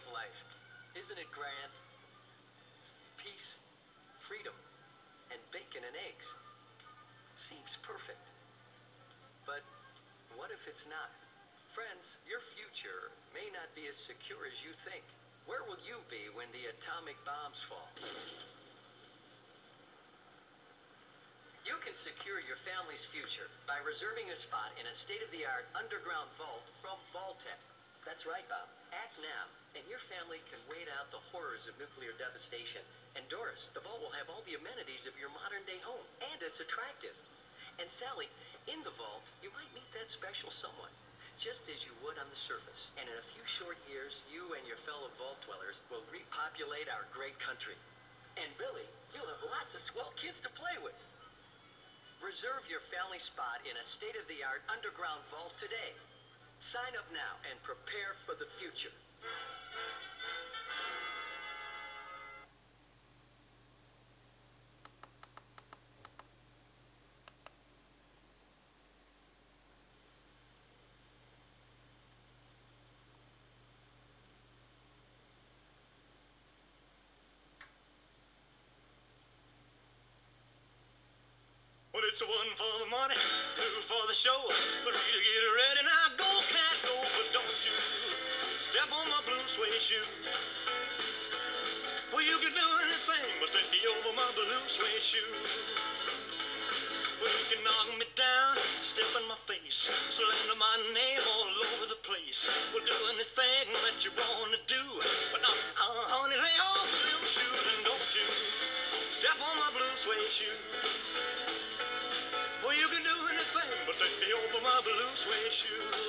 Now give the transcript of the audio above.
of life. Isn't it grand? Peace, freedom, and bacon and eggs. Seems perfect. But what if it's not? Friends, your future may not be as secure as you think. Where will you be when the atomic bombs fall? You can secure your family's future by reserving a spot in a state-of-the-art underground vault from Vault-Tec. That's right, Bob. Act now, and your family can wait out the horrors of nuclear devastation. And Doris, the vault will have all the amenities of your modern-day home, and it's attractive. And Sally, in the vault, you might meet that special someone, just as you would on the surface. And in a few short years, you and your fellow vault dwellers will repopulate our great country. And Billy, you'll have lots of swell kids to play with. Reserve your family spot in a state-of-the-art underground vault today. Sign up now and prepare for the future. It's one for the money, two for the show, three to get ready. Now go, cat, go, but don't you step on my blue suede shoe. Well, you can do anything but take me over my blue suede shoe. Well, you can knock me down, step in my face, slander my name all over the place. Well, do anything that you want to do, but not, uh, honey, lay off the blue shoes and don't you step on my blue suede shoe. Blue suede shoe.